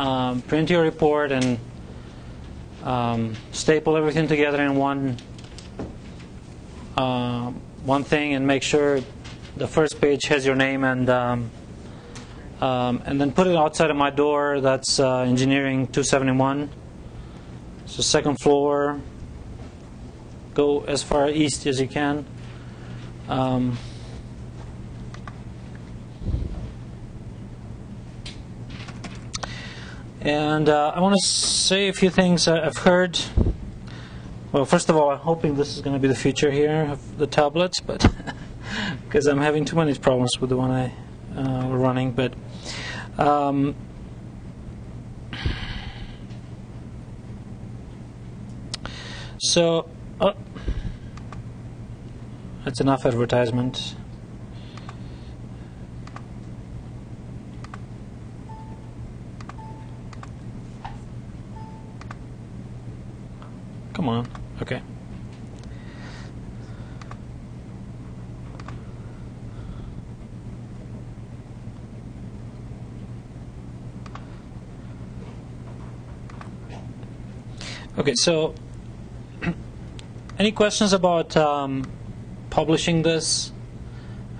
um, print your report and um, staple everything together in one uh, one thing and make sure the first page has your name and um, um, and then put it outside of my door. That's uh, engineering 271. So second floor. Go as far east as you can. And uh, I want to say a few things I've heard. Well, first of all, I'm hoping this is going to be the future here of the tablets, but because I'm having too many problems with the one I uh, were running. But um, so uh, that's enough advertisement. Come on. Okay. Okay, so any questions about um, publishing this?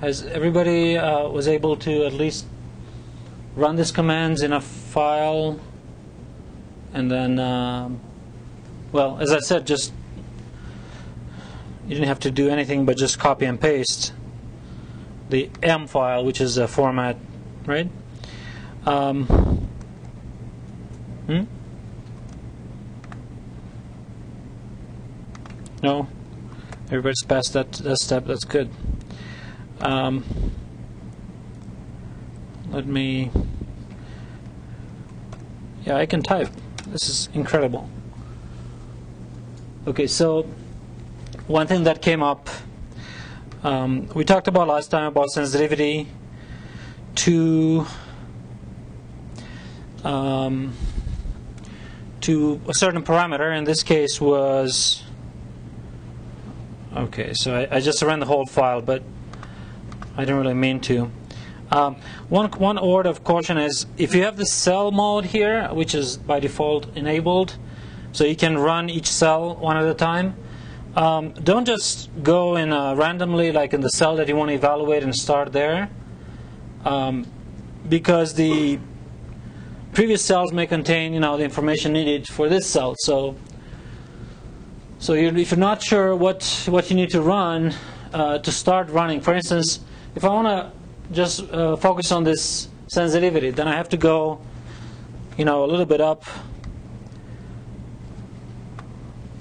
Has everybody uh, was able to at least run these commands in a file and then, um, well, as I said, just you didn't have to do anything but just copy and paste the M file, which is a format, right? Um, hmm? No? Everybody's passed that, that step. That's good. Um, let me. Yeah, I can type. This is incredible. Okay, so one thing that came up, um, we talked about last time about sensitivity to um, to a certain parameter. In this case, was Okay, so I, I, just ran the whole file, but I didn't really mean to. Um, one, one word of caution is if you have the cell mode here, which is by default enabled, so you can run each cell one at a time, um, don't just go in uh, randomly, like in the cell that you want to evaluate and start there, um, because the previous cells may contain, you know, the information needed for this cell. So so you're, if you're not sure what, what you need to run uh, to start running, for instance, if I want to just uh, focus on this sensitivity, then I have to go, you know, a little bit up.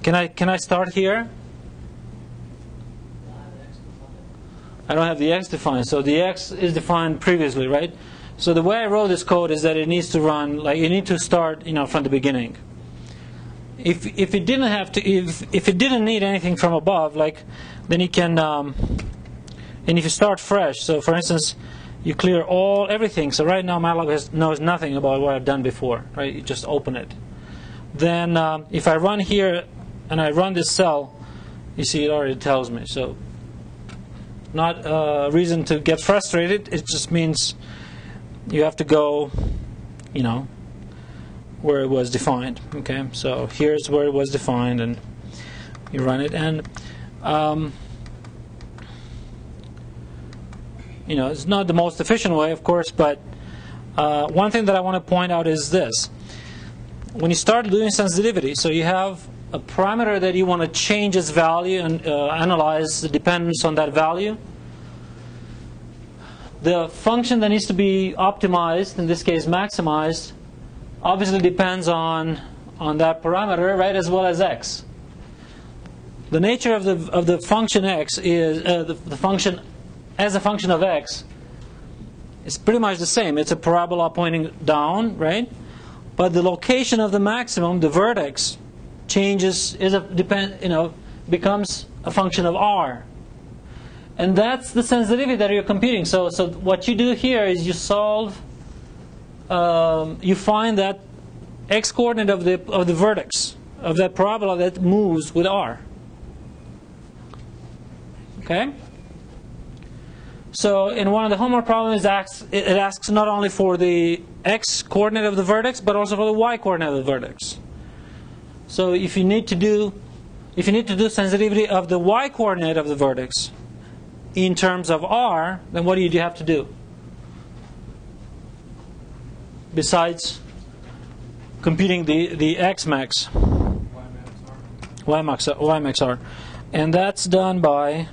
Can I can I start here? I don't have the x defined, so the x is defined previously, right? So the way I wrote this code is that it needs to run like you need to start, you know, from the beginning. If if it didn't have to if if it didn't need anything from above like then you can um, and if you start fresh so for instance you clear all everything. So right now MATLAB has, knows nothing about what I've done before right? You just open it. Then um, if I run here and I run this cell you see it already tells me. So not a reason to get frustrated. It just means you have to go you know where it was defined. Okay, so here's where it was defined, and you run it, and um, you know it's not the most efficient way, of course, but uh, one thing that I want to point out is this: when you start doing sensitivity, so you have a parameter that you want to change its value and uh, analyze the dependence on that value. The function that needs to be optimized, in this case maximized, obviously depends on on that parameter, right, as well as x. The nature of the of the function x is uh, the, the function as a function of x is pretty much the same. It's a parabola pointing down, right? But the location of the maximum, the vertex, changes is a depend you know becomes a function of r. And that's the sensitivity that you're computing. So so what you do here is you solve um, you find that x coordinate of the of the vertex of that parabola that moves with r. Okay. So in one of the homework problems, it asks, it asks not only for the x coordinate of the vertex, but also for the y coordinate of the vertex. So if you need to do, if you need to do sensitivity of the y coordinate of the vertex in terms of r, then what do you have to do? Besides computing the, the x max, y max, y max r. And that's done by,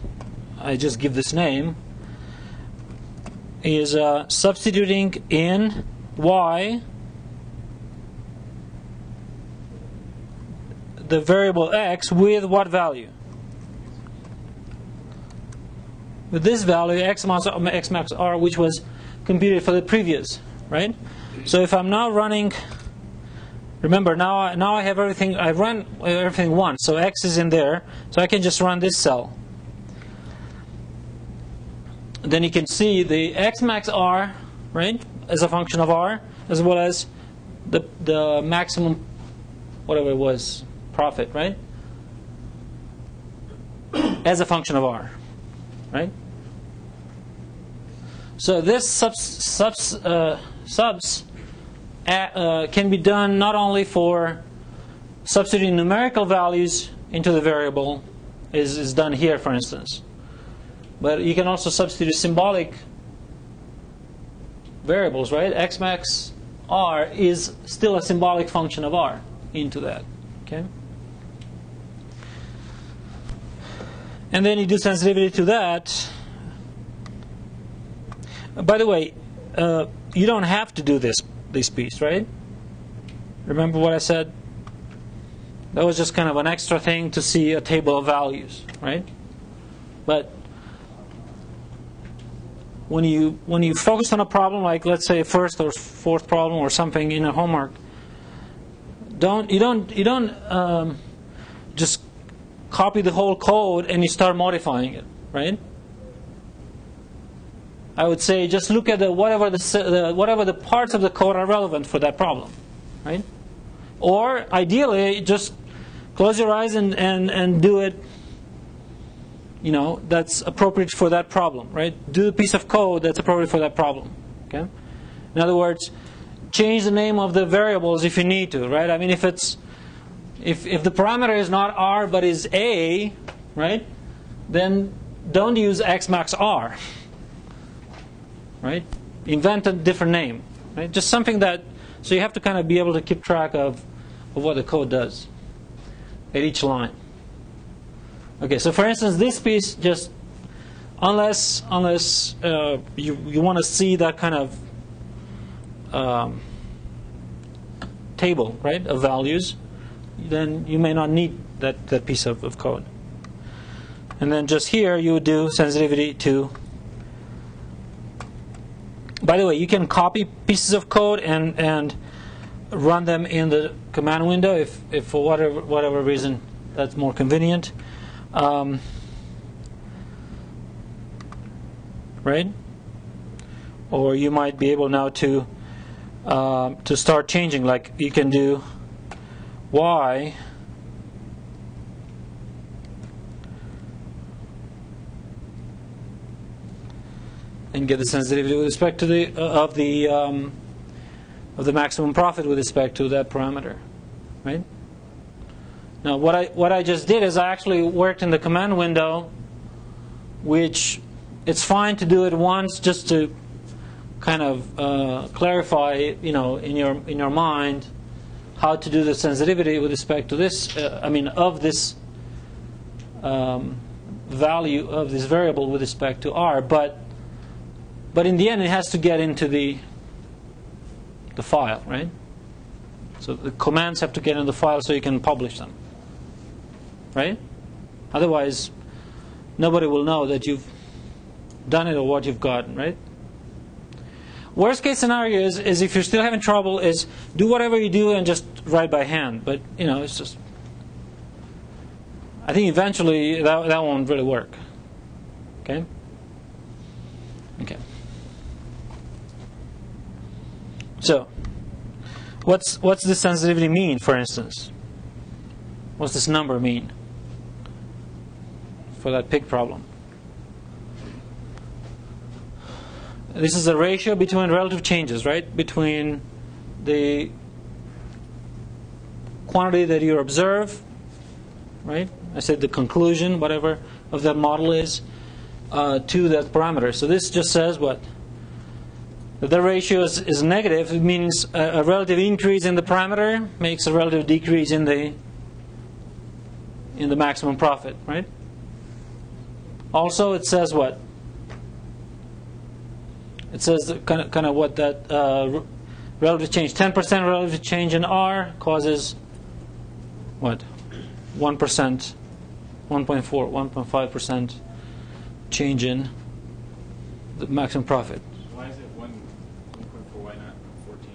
I just give this name, is uh, substituting in y the variable x with what value? With this value, x max, x max r, which was computed for the previous, right? So if I'm now running, remember now I, now I have everything, I run everything once, so x is in there, so I can just run this cell. Then you can see the x max r, right, as a function of r, as well as the, the maximum, whatever it was, profit, right, as a function of r, right? So this subs, subs, uh, subs uh, can be done not only for substituting numerical values into the variable, is, is done here, for instance, but you can also substitute symbolic variables, right? X max r is still a symbolic function of r into that. Okay. And then you do sensitivity to that. By the way, uh, you don't have to do this this piece, right? Remember what I said? That was just kind of an extra thing to see a table of values, right? But when you when you focus on a problem like let's say first or fourth problem or something in a homework, don't you don't you don't um, copy the whole code and you start modifying it, right? I would say just look at the whatever the, the whatever the parts of the code are relevant for that problem, right? Or ideally, just close your eyes and, and, and do it you know, that's appropriate for that problem, right? Do a piece of code that's appropriate for that problem. Okay? In other words, change the name of the variables if you need to, right? I mean, if it's if if the parameter is not r but is a, right? Then don't use x max r. Right? Invent a different name, right? Just something that so you have to kind of be able to keep track of of what the code does at each line. Okay, so for instance, this piece just unless unless uh, you you want to see that kind of um, table, right, of values, then you may not need that that piece of, of code. And then just here you would do sensitivity to. By the way, you can copy pieces of code and and run them in the command window if, if for whatever whatever reason that's more convenient. Um, right? Or you might be able now to uh, to start changing. Like you can do y and get the sensitivity with respect to the uh, of the um, of the maximum profit with respect to that parameter, right? Now, what I, what I just did is I actually worked in the command window, which it's fine to do it once just to kind of uh, clarify, you know, in your in your mind how to do the sensitivity with respect to this. Uh, I mean, of this um, value of this variable with respect to r. But but in the end, it has to get into the the file, right? So the commands have to get in the file so you can publish them right? Otherwise, nobody will know that you've done it or what you've gotten, right? Worst case scenario is, is if you're still having trouble, is do whatever you do and just write by hand. But you know, it's just. I think eventually that that won't really work. Okay. Okay. So, what's what's this sensitivity mean, for instance? What's this number mean? for that pig problem. This is a ratio between relative changes, right? Between the quantity that you observe, right? I said the conclusion, whatever, of that model is, uh, to that parameter. So this just says what? The ratio is, is negative, it means a, a, relative increase in the parameter makes a relative decrease in the in the maximum profit, right? Also, it says what? It says kind of, kind of what that uh, relative change, 10% relative change in R causes what? 1%, 1.4, 1.5% change in the maximum profit. Why is it 1, 1.4? Why not 14?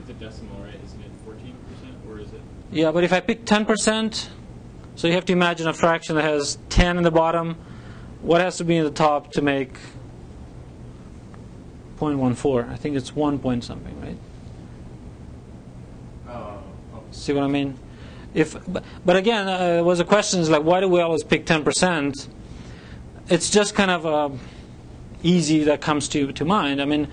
It's a decimal, right? Isn't it 14% or is it? Yeah, but if I pick 10%, so you have to imagine a fraction that has 10 in the bottom. What has to be in the top to make 0.14? I think it's 1 point something, right? Oh. See what I mean? If, but, but again, uh, was a question is like, why do we always pick 10%? It's just kind of uh, easy that comes to, to mind. I mean,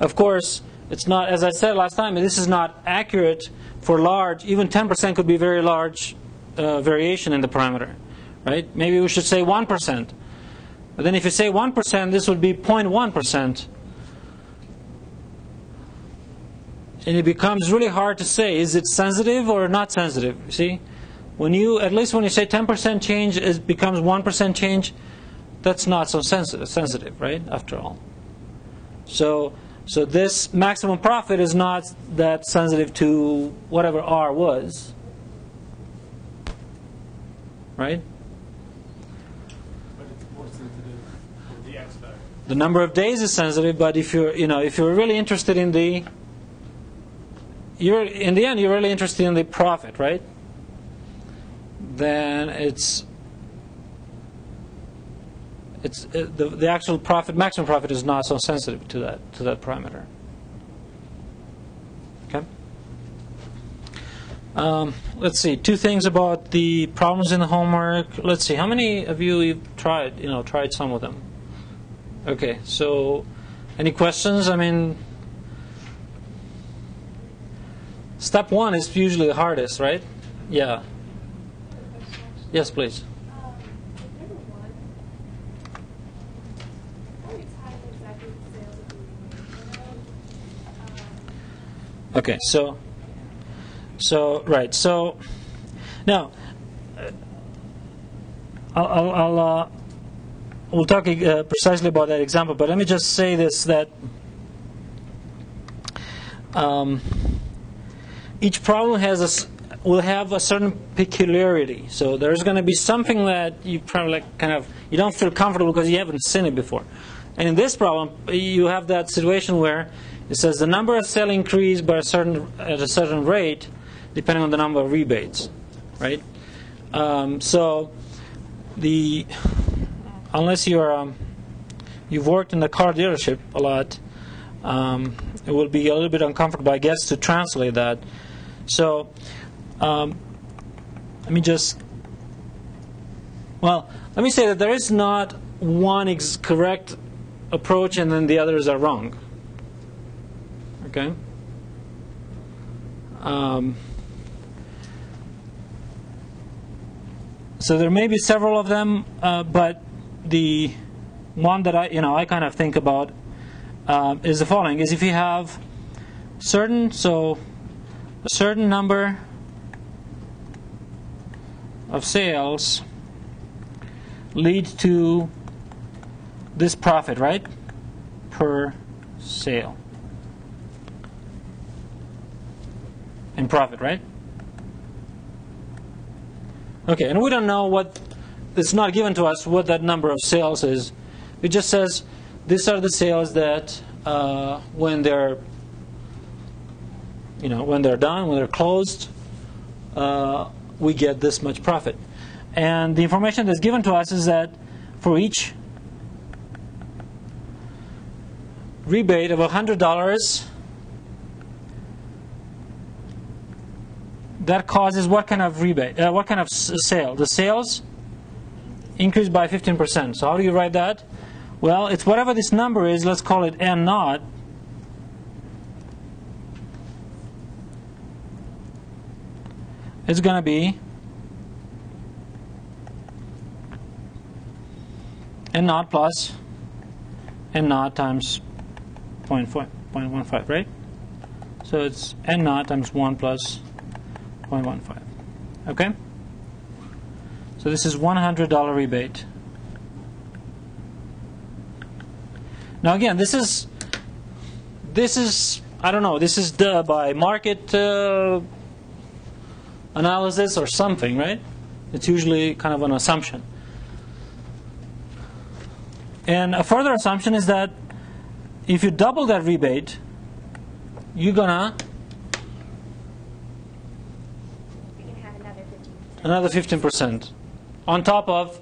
of course, it's not, as I said last time, this is not accurate for large. Even 10% could be very large uh, variation in the parameter, right? Maybe we should say 1%. But then if you say 1%, this would be 0.1%. and it becomes really hard to say is it sensitive or not sensitive you see? When you at least when you say 10% change it becomes 1% change that's not so sensitive sensitive right after all. So so this maximum profit is not that sensitive to whatever r was. Right? But it's more sensitive for the X the number of days is sensitive but if you're you know if you're really interested in the you're in the end you're really interested in the profit, right? Then it's it's uh, the the actual profit maximum profit is not so sensitive to that to that parameter. Okay. Um, let's see. Two things about the problems in the homework. Let's see. How many of you have tried? You know, tried some of them. Okay. So, any questions? I mean. Step one is usually the hardest, right? Yeah. Yes, please. Okay, so, so right, so now uh, I'll, I'll, I'll uh, we'll talk uh, precisely about that example, but let me just say this that um, each problem has a will have a certain peculiarity. So there's going to be something that you probably kind of you don't feel comfortable because you haven't seen it before. And in this problem, you have that situation where it says the number of sales increase by a certain at a certain rate, depending on the number of rebates, right? Um, so the unless you're um, you've worked in the car dealership a lot, um, it will be a little bit uncomfortable, I guess, to translate that. So um, let me just well, let me say that there is not one ex- correct approach and then the others are wrong. Okay? Um, so there may be several of them, uh, but the one that I, you know, I kind of think about um, is the following: is if you have certain, so a certain number of sales lead to this profit, right? Per sale. In profit, right? Okay, and we don't know what, it's not given to us what that number of sales is. It just says these are the sales that uh, when they're, you know, when they're done, when they're closed, uh, we get this much profit. And the information that's given to us is that for each rebate of $100, that causes what kind of rebate? Uh, what kind of sale? The sales increase by 15%. So how do you write that? Well, it's whatever this number is, let's call it n naught. It's going to be n naught plus n naught times 0.4 0.15, right? So it's n naught times 1 plus 0.15. Okay? So this is $100 rebate. Now again, this is this is I don't know. This is the by market uh, analysis or something, right? It's usually kind of an assumption. And a further assumption is that if you double that rebate, you're gonna We can have another 15%. on top of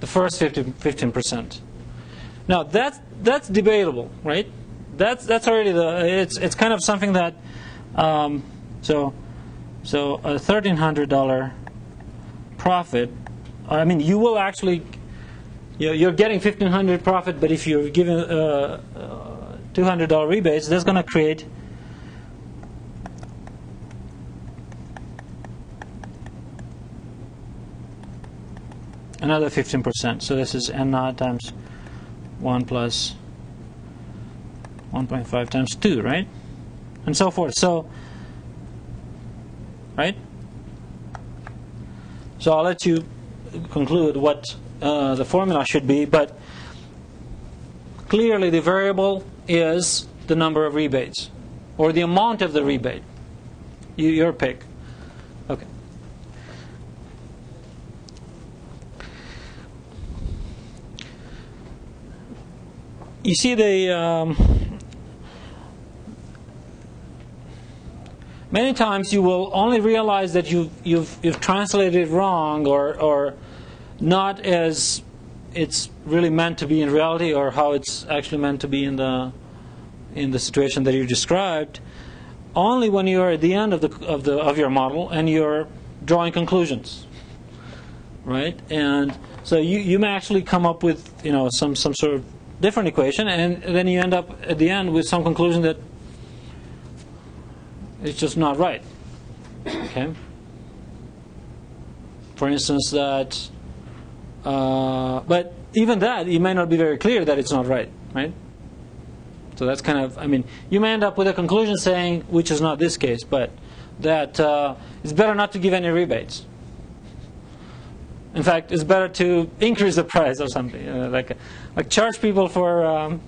the first 15 15%. Now that's that's debatable, right? That's that's already the it's it's kind of something that um, so so a thirteen hundred dollar profit. I mean, you will actually you're, you're getting fifteen hundred profit, but if you're given uh, uh, two hundred dollar rebates, that's going to create another 15%. So this is n naught times 1 plus 1.5 times 2, right? And so forth. So, right? So I'll let you conclude what uh, the formula should be, but clearly the variable is the number of rebates or the amount of the rebate. You, your pick. Okay. you see the um, many times you will only realize that you've you've you've translated it wrong or or not as it's really meant to be in reality or how it's actually meant to be in the in the situation that you described. Only when you're at the end of the of the of your model and you're drawing conclusions. Right? And so you you may actually come up with you know some some sort of different equation, and then you end up at the end with some conclusion that it's just not right. Okay. For instance, that, uh, but even that, it may not be very clear that it's not right, right? So that's kind of, I mean, you may end up with a conclusion saying, which is not this case, but that uh, it's better not to give any rebates. In fact, it's better to increase the price or something, uh, like like charge people for um,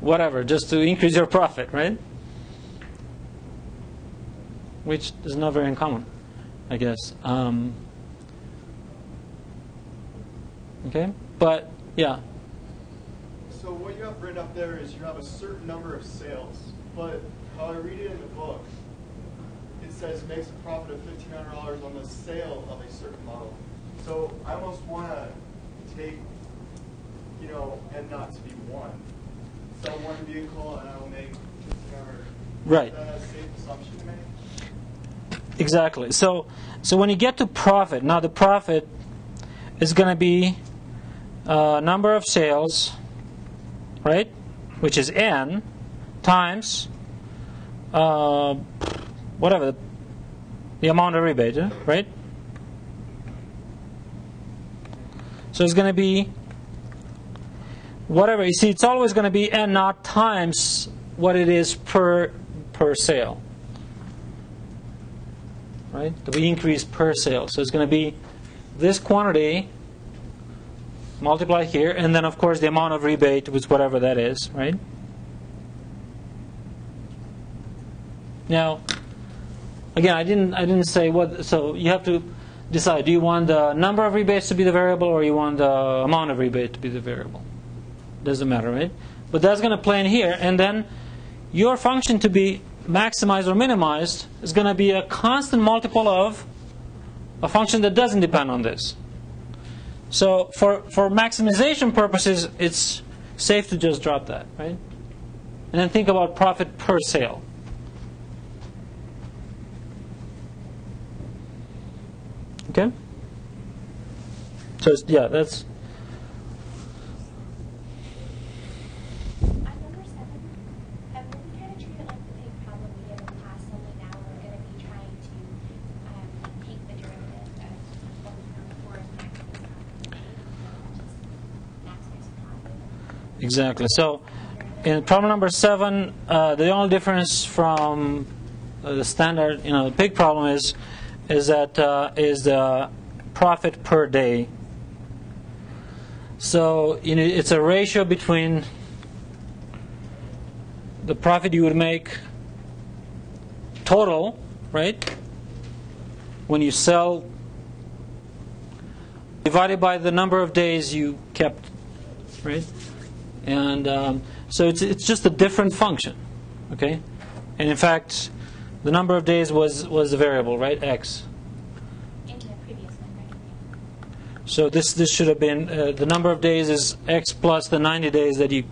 whatever, just to increase your profit, right? Which is not very uncommon, I guess. Um, okay, but yeah, So what you have written up there is you have a certain number of sales, but how I read it in the book, it says makes a profit of fifteen hundred dollars on the sale of a certain model. So I almost want to take, you know, and not to be one. Sell one vehicle and I will make fifteen hundred. Right. Is that a safe assumption to make? Exactly. So so when you get to profit, now the profit is going to be uh, number of sales, right, which is n times uh, whatever the amount of rebate, right? So it's going to be whatever. You see, it's always going to be n naught times what it is per per sale, right? The increase per sale. So it's going to be this quantity multiplied here, and then of course the amount of rebate with whatever that is, right? Now, again, I didn't I didn't say what. So you have to decide: do you want the number of rebates to be the variable, or you want the amount of rebate to be the variable? Doesn't matter, right? But that's going to play in here, and then your function to be maximized or minimized is going to be a constant multiple of a function that doesn't depend on this. So for for maximization purposes, it's safe to just drop that, right? And then think about profit per sale. Okay? So yeah, that's Exactly. So, in problem number seven, uh, the only difference from uh, the standard, you know, the pig problem is is that uh, is the profit per day. So, you know, it's a ratio between the profit you would make total, right? When you sell divided by the number of days you kept, right? And um, so it's, it's just a different function, okay? And in fact, the number of days was, was the variable, right? X. In the previous one, right? So this, this should have been, uh, the number of days is X plus the 90 days that you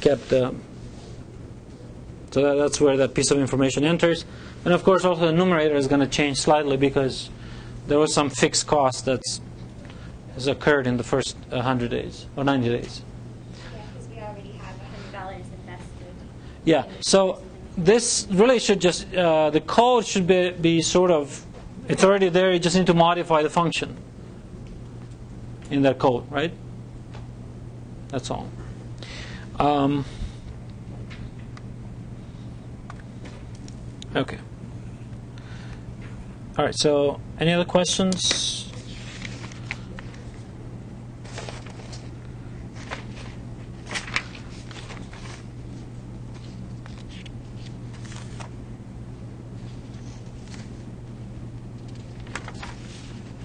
kept. Uh, so that, that's where that piece of information enters. And of course, also the numerator is going to change slightly because there was some fixed cost that's has occurred in the first 100 days or 90 days. Yeah, because we already have a hundred dollars invested. Yeah. So this really should just uh, the code should be be sort of it's already there. You just need to modify the function in that code, right? That's all. Um, okay. All right. So, any other questions?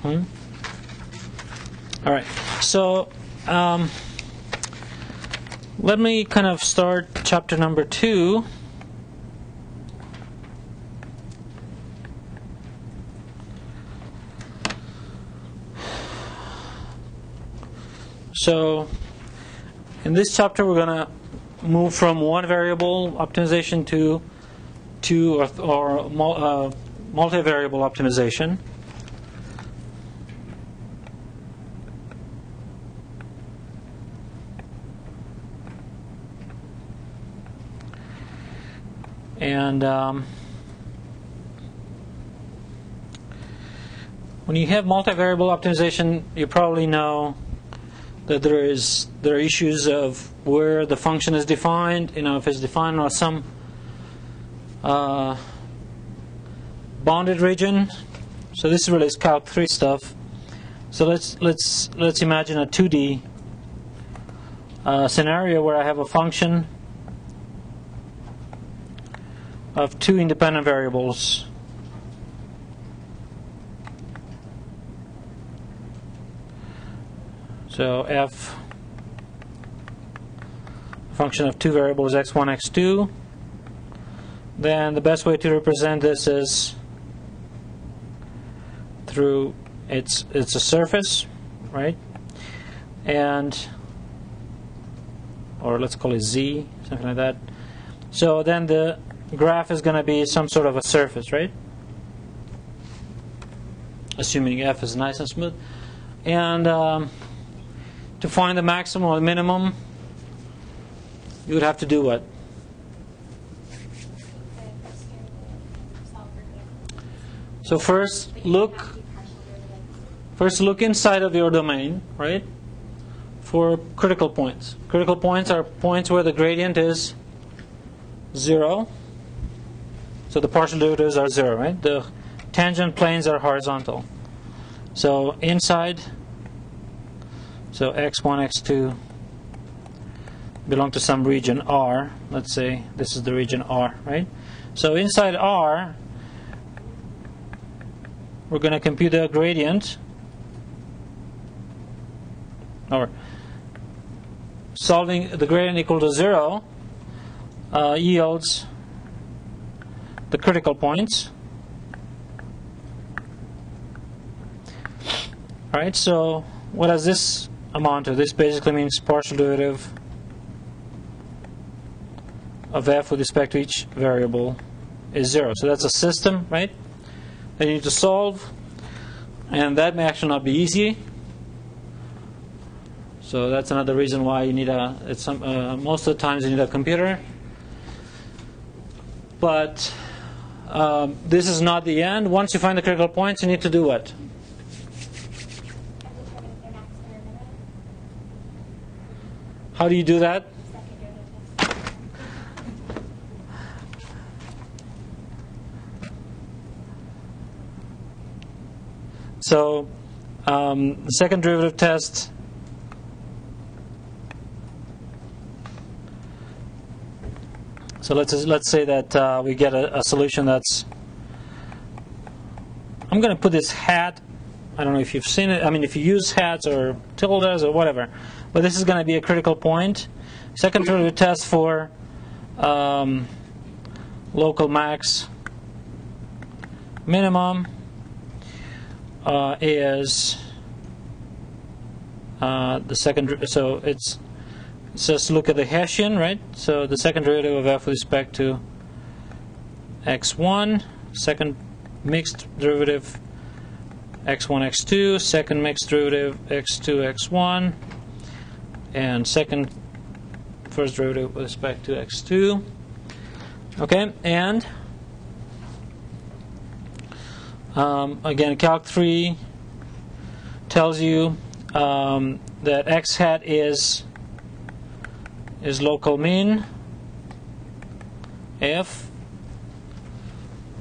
Hmm? All right. So, um, let me kind of start chapter number two. So, in this chapter, we're going to move from one variable optimization to two or, or uh, multivariable optimization. And um, when you have multivariable optimization, you probably know that there is there are issues of where the function is defined. You know, if it's defined on some uh, bounded region. So this really is Calc 3 stuff. So let's let's let's imagine a 2D uh, scenario where I have a function of two independent variables. So f function of two variables x1, x2. Then the best way to represent this is through it's it's a surface, right? And or let's call it z, something like that. So then the graph is going to be some sort of a surface, right? Assuming f is nice and smooth. And um, to find the maximum or minimum, you would have to do what? So first look first look inside of your domain, right? For critical points. Critical points are points where the gradient is zero. So the partial derivatives are zero, right? The tangent planes are horizontal. So inside, so x1, x2 belong to some region R. Let's say this is the region R, right? So inside R, we're going to compute the gradient, or solving the gradient equal to zero uh, yields the critical points. All right, so what does this amount to? This basically means partial derivative of f with respect to each variable is zero. So that's a system, right? That you need to solve, and that may actually not be easy. So that's another reason why you need a. It's some, uh, most of the times you need a computer. But um, this is not the end. Once you find the critical points, you need to do what? How do you do that? So, um, the second derivative test. So let's let's say that uh, we get a, a solution that's. I'm going to put this hat. I don't know if you've seen it. I mean, if you use hats or tildes or whatever, but this is going to be a critical point. Second derivative test for um, local max minimum uh, is uh, the second. So it's says look at the Hessian, right? So the second derivative of f with respect to x1, second mixed derivative x1, x2, second mixed derivative x2, x1, and second first derivative with respect to x2. Okay, and um, again, Calc 3 tells you um, that x hat is is local mean f.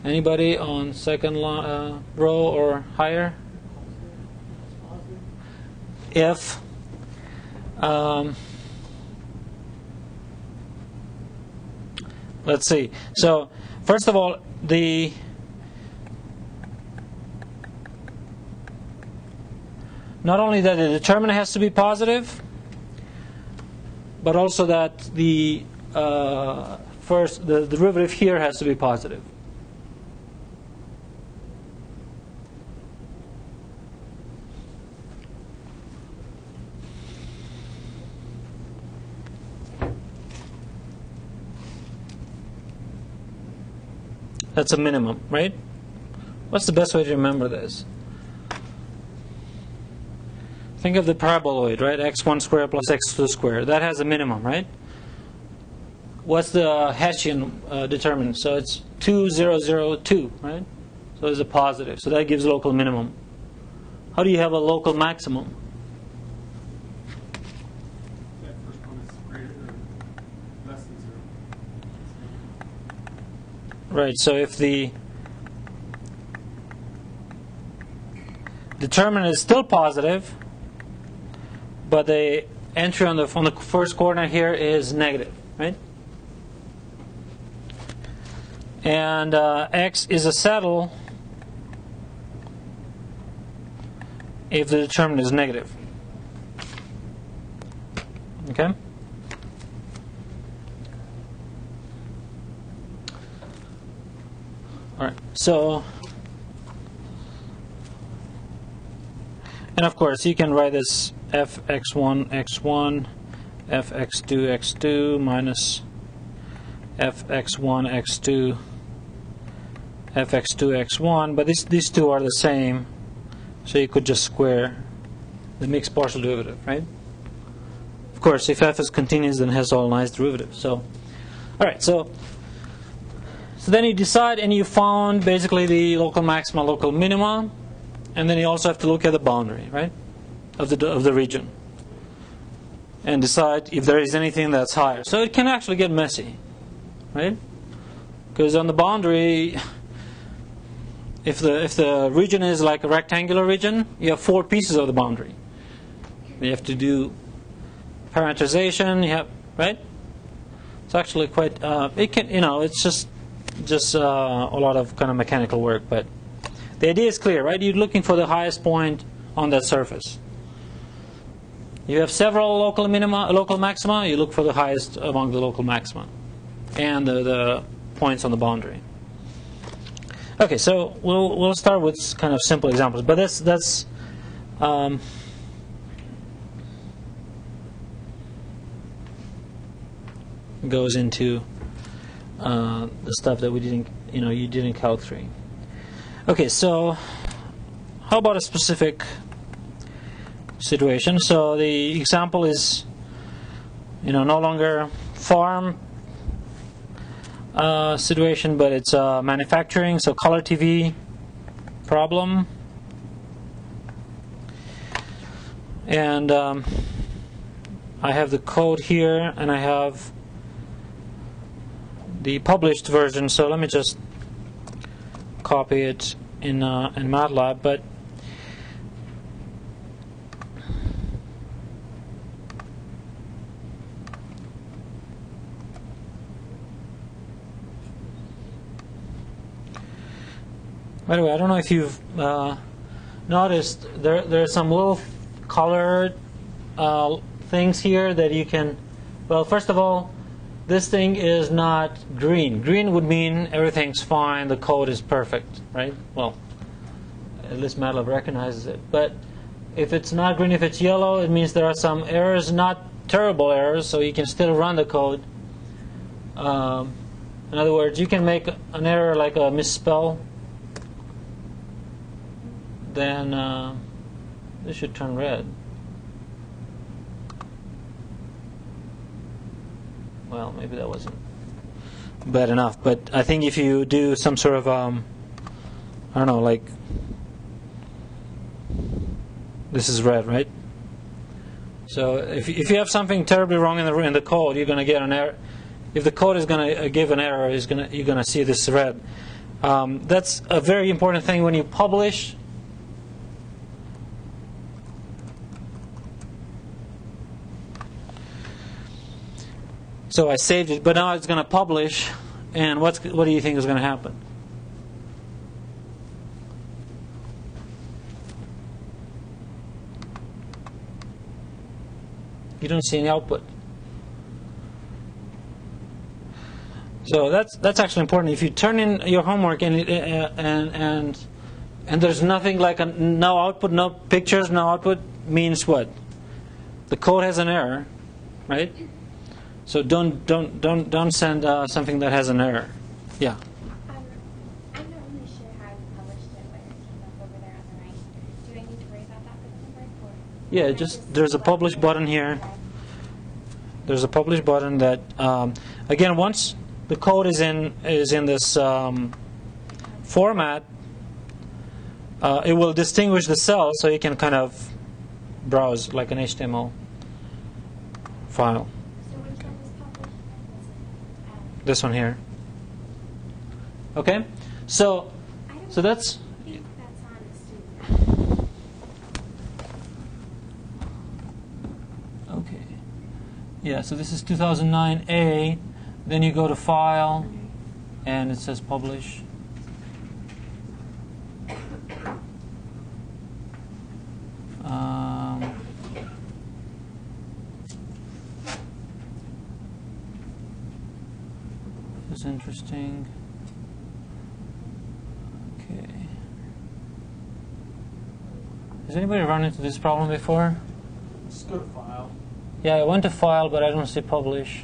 Anybody on second uh, row or higher? If um, let's see. So first of all, the not only that the determinant has to be positive, but also that the uh, first the derivative here has to be positive. That's a minimum, right? What's the best way to remember this? Think of the paraboloid, right? x1 squared plus x2 squared. That has a minimum, right? What's the Hessian uh, determinant? So it's 2002, right? So it's a positive. So that gives local minimum. How do you have a local maximum? That first one is greater than, less than zero. Right, so if the determinant is still positive, but the entry on the on the first corner here is negative, right? And uh, x is a saddle if the determinant is negative. Okay? All right. So, and of course, you can write this fx1 x1 fx2 x2 minus fx1 x2 fx2 x1, but these these two are the same, so you could just square the mixed partial derivative, right? Of course, if f is continuous, then it has all nice derivatives. So, all right. So. So then you decide and you found basically the local maxima, local minima, and then you also have to look at the boundary, right, of the of the region, and decide if there is anything that's higher. So it can actually get messy, right? Because on the boundary, if the if the region is like a rectangular region, you have four pieces of the boundary. You have to do parameterization. You have right. It's actually quite. Uh, it can you know it's just just uh, a lot of kind of mechanical work, but the idea is clear, right? You're looking for the highest point on that surface. You have several local minima, local maxima. You look for the highest among the local maxima, and the, the points on the boundary. Okay, so we'll we'll start with kind of simple examples, but that's that's. Um, goes into uh, the stuff that we didn't, you know, you did in Calc 3. Okay, so how about a specific situation? So the example is, you know, no longer farm uh, situation, but it's uh, manufacturing. So color TV problem, and um, I have the code here, and I have the published version. So let me just copy it in uh, in MATLAB. But by the way, I don't know if you've uh, noticed there there are some little colored uh, things here that you can. Well, first of all, this thing is not green. Green would mean everything's fine, the code is perfect, right? Well, at least MATLAB recognizes it. But if it's not green, if it's yellow, it means there are some errors, not terrible errors, so you can still run the code. Um, in other words, you can make an error like a misspell, then uh, this should turn red. Well, maybe that wasn't bad enough, but I think if you do some sort of, um, I don't know, like this is red, right? So if, if you have something terribly wrong in the in the code, you're going to get an error. If the code is going to give an error, is going to, you're going to see this red. Um, that's a very important thing when you publish. So I saved it, but now it's going to publish, and what's what do you think is going to happen? You don't see any output. So that's that's actually important. If you turn in your homework and uh, and and and there's nothing like a no output, no pictures, no output means what? The code has an error, right? So don't don't don't don't send uh, something that has an error. Yeah. Um, I'm not really sure how you published it, where it came up over there on the right. Do I need to worry about that for the? Yeah, just there's a publish button here. There's a publish button that um, again once the code is in is in this um, format, uh, it will distinguish the cell so you can kind of browse like an HTML file. So which one was published? Um, This one here. Okay, so so that's think that's on the student. okay. Yeah, so this is 2009A. Then you go to File, and it says Publish. Um, this is interesting. Okay. Has anybody run into this problem before? Let's go to file. Yeah, I went to file, but I don't see publish.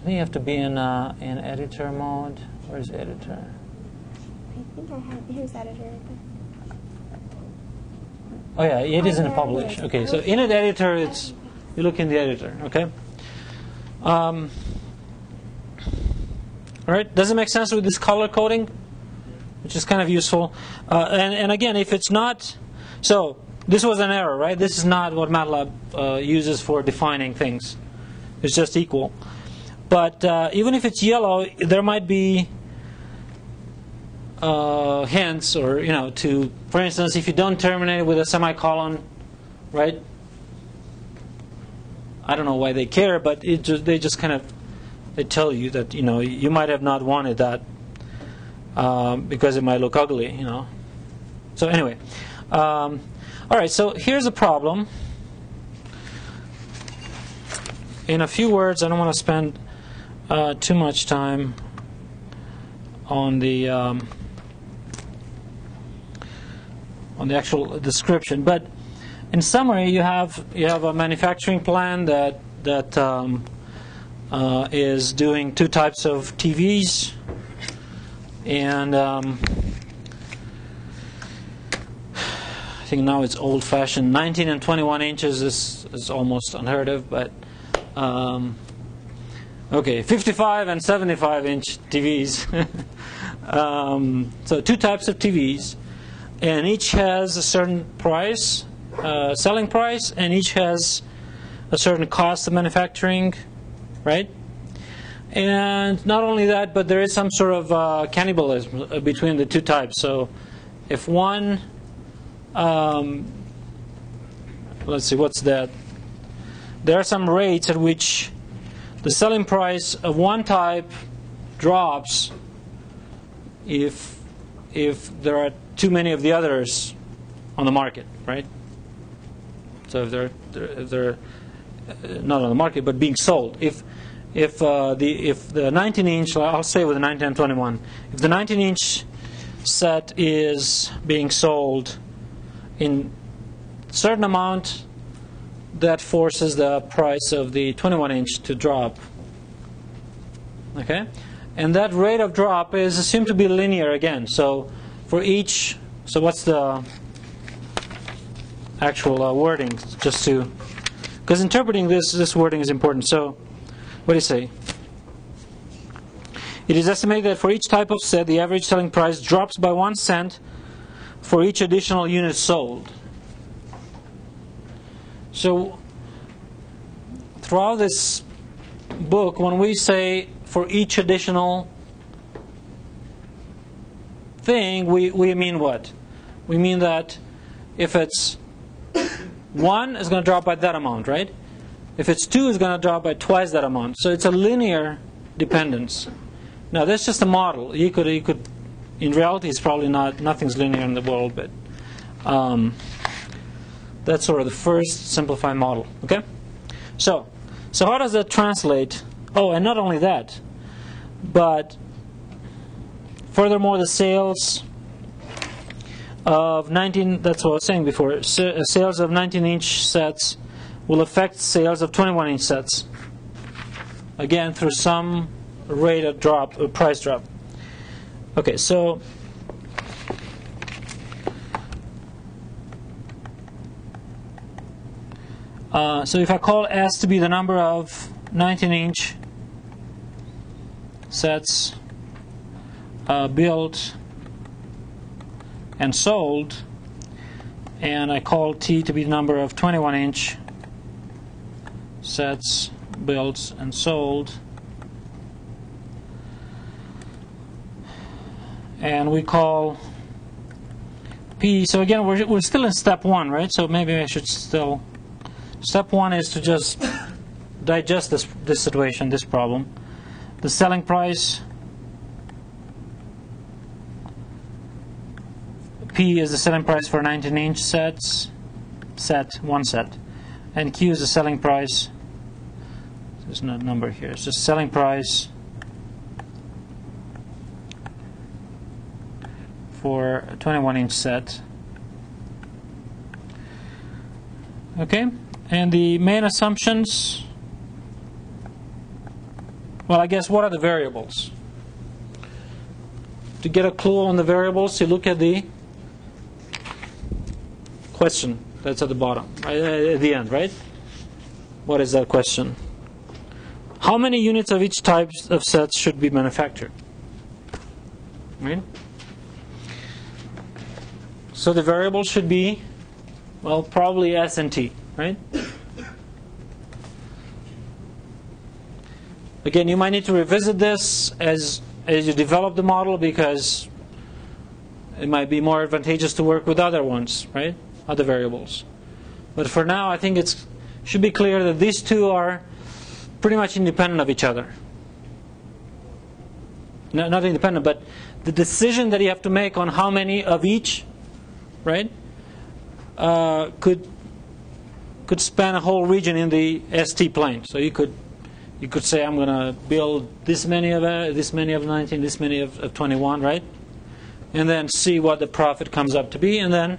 I think you have to be in uh, in editor mode. Where's editor? I think I have, here's editor. Oh yeah, it is in there publish. Okay, so in an editor, it's you look in the editor. Okay. Um, all right. Does it make sense with this color coding? Which is kind of useful. Uh, and and again, if it's not, so this was an error, right? This is not what MATLAB uh, uses for defining things. It's just equal. But uh, even if it's yellow, there might be uh, hints, or you know, to, for instance, if you don't terminate with a semicolon, right? I don't know why they care, but it just, they just kind of they tell you that you know you might have not wanted that um, because it might look ugly, you know. So anyway, um, all right. So here's a problem. In a few words, I don't want to spend uh, too much time on the um, on the actual description, but in summary, you have you have a manufacturing plan that that um, uh, is doing two types of TVs, and um, I think now it's old-fashioned. 19 and 21 inches is is almost unheard of, but um, okay, 55 and 75 inch TVs. um, so two types of TVs, and each has a certain price uh, selling price, and each has a certain cost of manufacturing, right? And not only that, but there is some sort of uh, cannibalism between the two types. So if one, um, let's see, what's that? There are some rates at which the selling price of one type drops if if there are too many of the others on the market, right? So if they're, if they're uh, not on the market but being sold, if if uh, the if the 19 inch, I'll say with the 19 and 21, if the 19 inch set is being sold in certain amount, that forces the price of the 21 inch to drop. Okay, and that rate of drop is assumed to be linear again. So for each, so what's the actual uh, wording? Just to because interpreting this this wording is important. So what do you say? It is estimated that for each type of set, the average selling price drops by one cent for each additional unit sold. So, throughout this book, when we say for each additional thing, we, we mean what? We mean that if it's one, is going to drop by that amount, right? If it's 2, it's going to drop by twice that amount. So it's a linear dependence. Now, that's just a model. You could, you could, in reality, it's probably not, nothing's linear in the world, but um, that's sort of the first simplified model. Okay? So, so how does that translate? Oh, and not only that, but furthermore, the sales of 19, that's what I was saying before, sales of 19 inch sets will affect sales of 21 inch sets. Again, through some rate of drop, a price drop. Okay, so uh, so if I call S to be the number of 19 inch sets uh, built and sold, and I call T to be the number of 21 inch sets, built, and sold. And we call P, so again, we're, we're still in step one, right? So maybe I should still, step one is to just digest this, this situation, this problem. The selling price, P is the selling price for 19 inch sets, set, one set. And Q is the selling price there's no number here. It's just selling price for a 21 inch set. Okay, and the main assumptions. Well, I guess what are the variables? To get a clue on the variables, you look at the question that's at the bottom, at the end, right? What is that question? How many units of each type of sets should be manufactured? Right? So the variable should be, well, probably S and T, right? Again, you might need to revisit this as as you develop the model because it might be more advantageous to work with other ones, right? Other variables. But for now, I think it should be clear that these two are pretty much independent of each other. No, not independent, but the decision that you have to make on how many of each, right, uh, could could span a whole region in the ST plane. So you could you could say I'm going to build this many of uh, this many of 19, this many of, of 21, right, and then see what the profit comes up to be, and then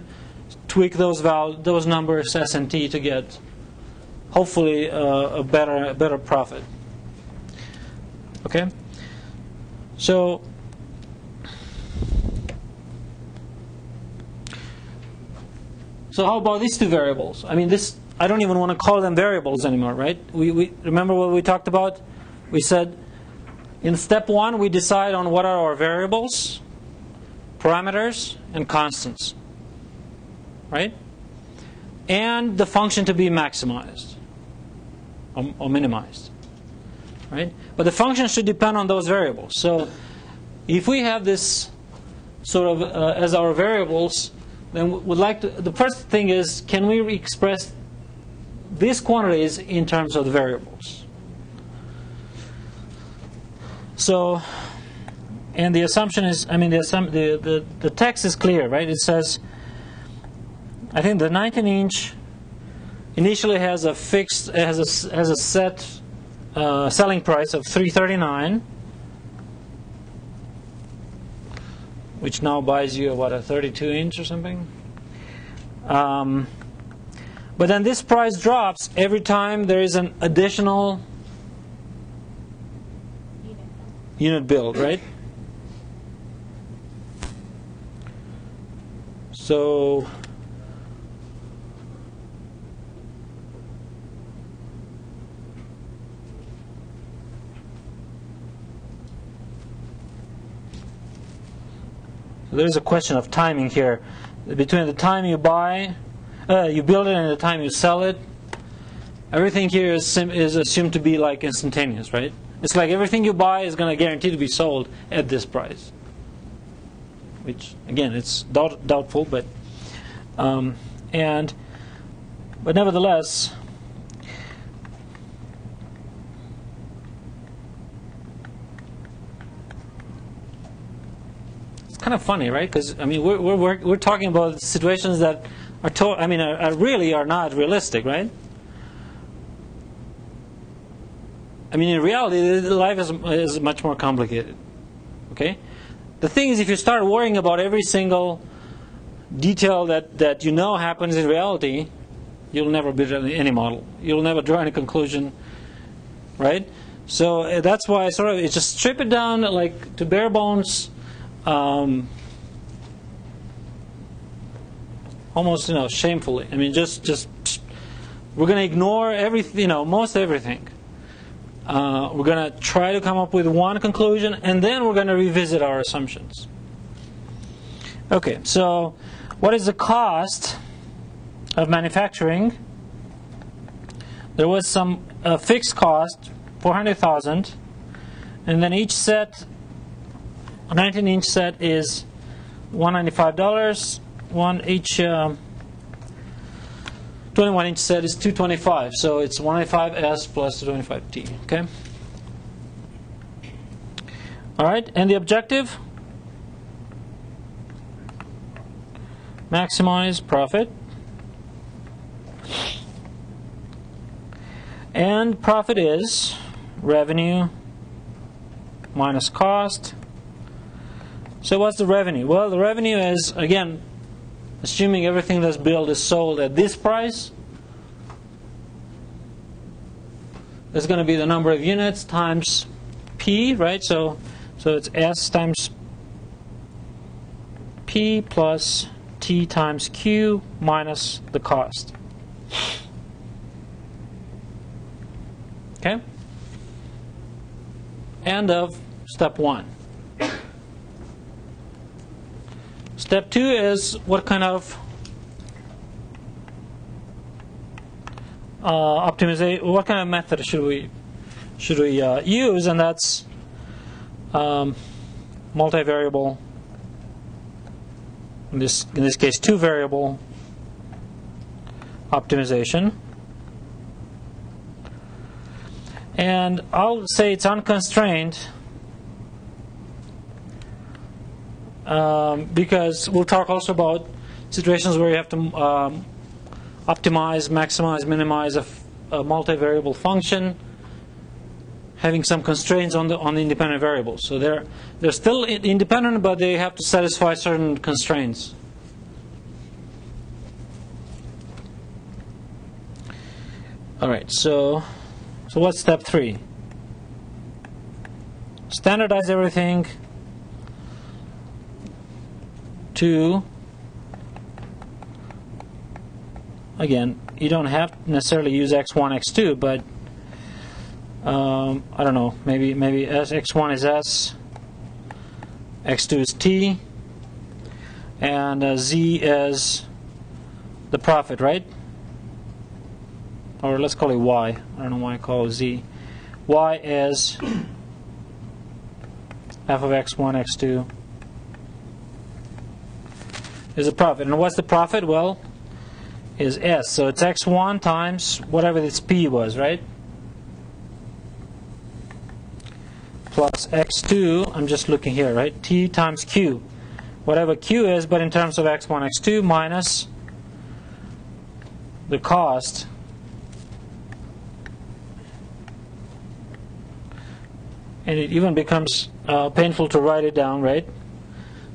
tweak those val those numbers S and T to get hopefully uh, a better a better profit. Okay, so so how about these two variables? I mean, this I don't even want to call them variables anymore, right? We, we remember what we talked about. We said in step one we decide on what are our variables, parameters, and constants, right? and the function to be maximized or, or minimized. Right? But the function should depend on those variables. So if we have this sort of uh, as our variables, then we'd like to, the first thing is can we express these quantities in terms of the variables? So, and the assumption is, I mean, the, the, the, the text is clear, right? It says, I think the 19 inch initially has a fixed, has a, has a set uh, selling price of 339 which now buys you what a 32 inch or something. Um, but then this price drops every time there is an additional unit build, right? So there's a question of timing here. Between the time you buy, uh, you build it, and the time you sell it, everything here is, is assumed to be like instantaneous, right? It's like everything you buy is going to guarantee to be sold at this price. Which, again, it's doubt- doubtful, but um, and but nevertheless, kind of funny, right? Because I mean, we're, we're we're talking about situations that are to, I mean, are, are really are not realistic, right? I mean, in reality, life is is much more complicated. Okay, the thing is, if you start worrying about every single detail that that you know happens in reality, you'll never build any model. You'll never draw any conclusion, right? So uh, that's why sort of it's just strip it down like to bare bones um, almost you know shamefully. I mean, just just we're going to ignore everything, you know, most everything. Uh, we're going to try to come up with one conclusion, and then we're going to revisit our assumptions. Okay, so what is the cost of manufacturing? There was some uh, fixed cost, four hundred thousand, and then each set a 19 inch set is $195. One each um, 21 inch set is 225. So it's 195S plus 225T. Okay. All right. And the objective? Maximize profit. And profit is revenue minus cost so what's the revenue? Well, the revenue is, again, assuming everything that's built is sold at this price, there's going to be the number of units times P, right? So, so it's S times P plus T times Q minus the cost. Okay? End of step one. Step two is what kind of uh, optimization, what kind of method should we should we uh, use, and that's um, multivariable. In this in this case, two variable optimization. And I'll say it's unconstrained um, because we'll talk also about situations where you have to um, optimize, maximize, minimize a, a multivariable function, having some constraints on the on the independent variables. So they're they're still independent, but they have to satisfy certain constraints. All right. So so what's step three? Standardize everything again you don't have to necessarily use x1 x2 but um, I don't know maybe maybe S, x1 is s x2 is t and uh, z is the profit right or let's call it y. I don't know why I call it z. y is f of x1, x2 is a profit. And what's the profit? Well, is s. So it's x1 times whatever this p was, right? Plus x2, I'm just looking here, right? t times q. Whatever q is, but in terms of x1, x2 minus the cost and it even becomes uh, painful to write it down, right?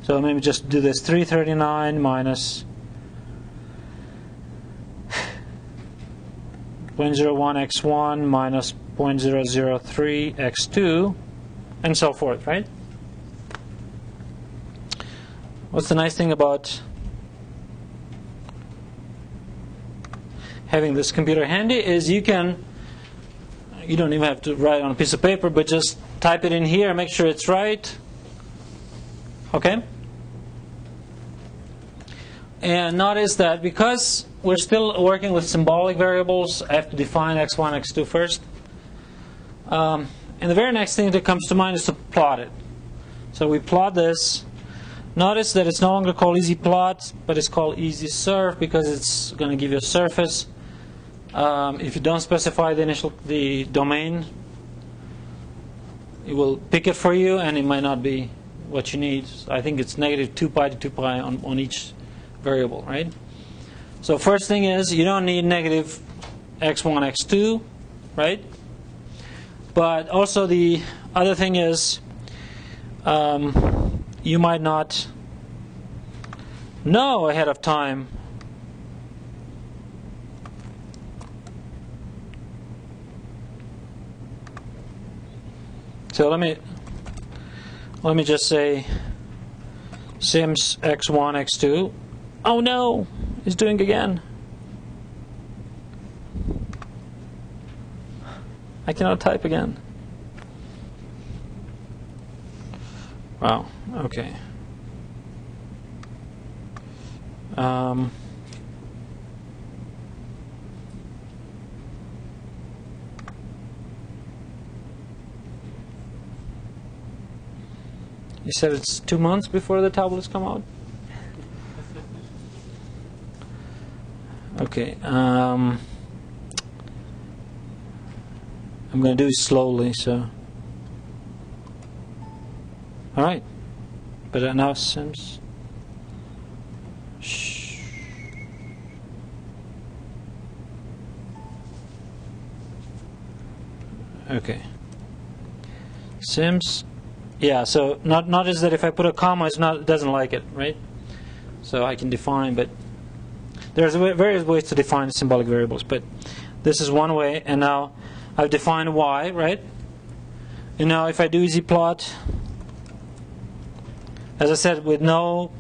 So maybe just do this. 339 minus 0.01 x1 minus 0.003 x2 and so forth, right? What's the nice thing about having this computer handy is you can you don't even have to write on a piece of paper but just type it in here make sure it's right. Okay and notice that because we're still working with symbolic variables I have to define x1 x2 first. Um, and the very next thing that comes to mind is to plot it. So we plot this. Notice that it's no longer called ezplot but it's called ezsurf because it's going to give you a surface. Um, if you don't specify the initial the domain, it will pick it for you, and it might not be what you need. I think it's negative 2 pi to 2 pi on, on each variable, right? So first thing is you don't need negative x1, x2, right? But also the other thing is um, you might not know ahead of time So let me let me just say syms x1 x2 oh no. It's doing again. I cannot type again. Wow. Okay. Um, You said it's two months before the tablets come out? Okay. Um, I'm going to do it slowly, so. All right. But now syms. Shh. Okay. syms yeah, so not notice that if I put a comma, it's not it doesn't like it, right? So I can define, but there's various ways to define symbolic variables, but this is one way. And now I've defined y, right? And now if I do ezplot, as I said, with no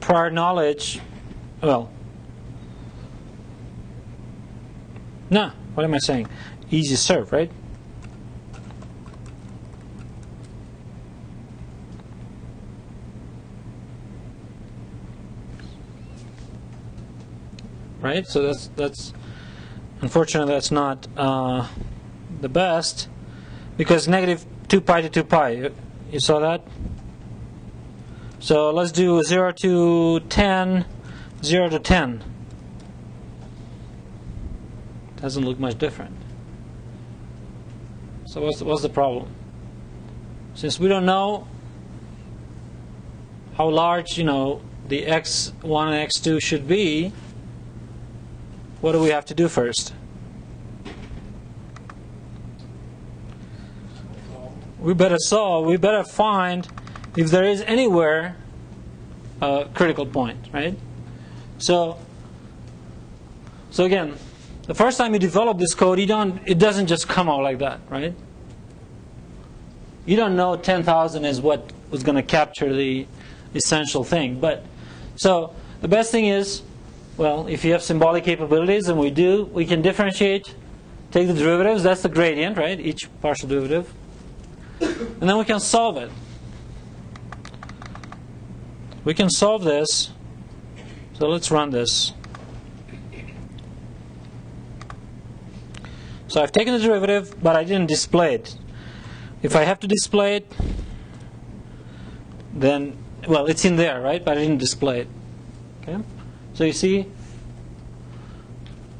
prior knowledge, well, no, what am I saying? ezsurf, right? Right? So that's that's unfortunately that's not uh, the best because negative 2 pi to 2 pi. You saw that? So let's do 0 to 10, 0 to 10. Doesn't look much different. So what's the, what's the problem? Since we don't know how large, you know, the x1 and x2 should be, what do we have to do first? We better solve, we better find if there is anywhere a critical point, right? So, so again, the first time you develop this code, you don't, it doesn't just come out like that, right? You don't know 10,000 is what was going to capture the essential thing. But so the best thing is well, if you have symbolic capabilities, and we do, we can differentiate, take the derivatives, that's the gradient, right? Each partial derivative. And then we can solve it. We can solve this. So let's run this. So I've taken the derivative, but I didn't display it. If I have to display it, then, well, it's in there, right? But I didn't display it. Okay? So you see,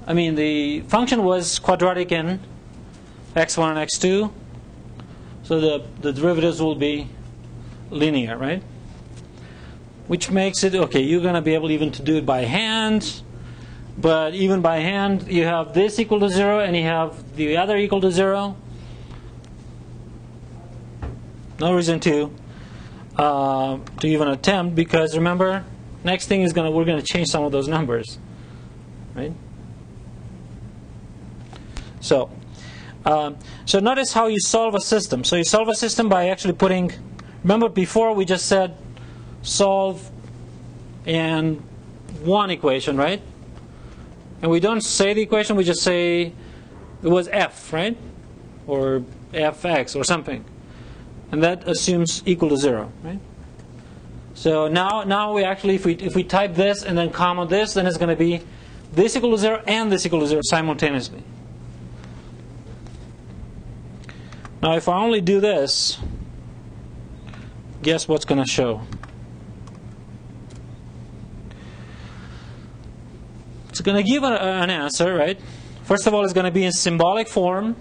I mean, the function was quadratic in x1 and x2. So the, the derivatives will be linear, right? Which makes it, okay, you're going to be able even to do it by hand. But even by hand, you have this equal to 0 and you have the other equal to 0. No reason to uh, to even attempt because remember, next thing is gonna we're gonna change some of those numbers, right? So, um, so notice how you solve a system. So you solve a system by actually putting. Remember before we just said solve and one equation, right? And we don't say the equation, we just say it was f, right? Or fx or something. And that assumes equal to zero, right? So now, now we actually, if we, if we type this and then comma this, then it's going to be this equal to zero and this equal to zero simultaneously. Now if I only do this, guess what's going to show? It's going to give a, an answer, right? First of all, it's going to be in symbolic form.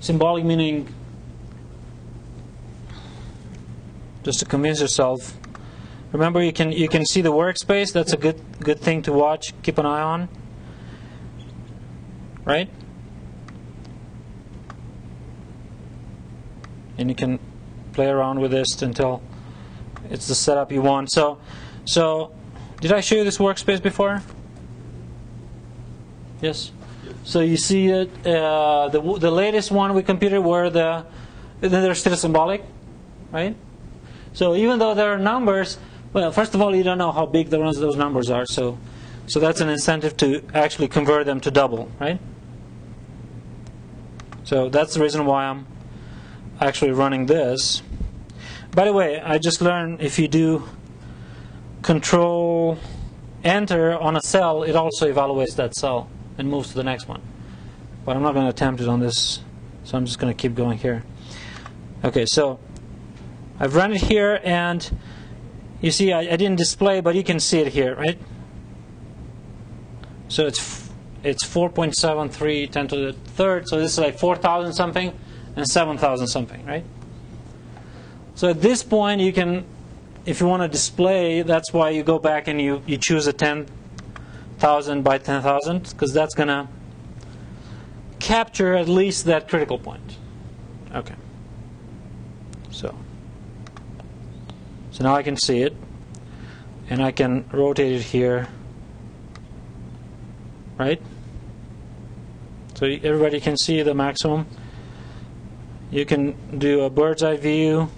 Symbolic meaning, just to convince yourself. Remember, you can you can see the workspace. That's a good good thing to watch. Keep an eye on. Right? And you can play around with this until it's the setup you want. So, so did I show you this workspace before? Yes. So you see it. Uh, the the latest one we computed were the they're still symbolic, right? So even though there are numbers, well, first of all, you don't know how big the ones those numbers are. So, so that's an incentive to actually convert them to double, right? So that's the reason why I'm actually running this. By the way, I just learned if you do control enter on a cell, it also evaluates that cell and moves to the next one. But I'm not going to attempt it on this, so I'm just going to keep going here. Okay, so I've run it here, and you see I, I didn't display, but you can see it here, right? So it's it's 4.73 10 to the third, so this is like 4,000 something and 7,000 something, right? So at this point, you can, if you want to display, that's why you go back and you, you choose a 10,000 by 10,000, because that's going to capture at least that critical point. Okay. So, so now I can see it, and I can rotate it here, right? So everybody can see the maximum. You can do a bird's eye view.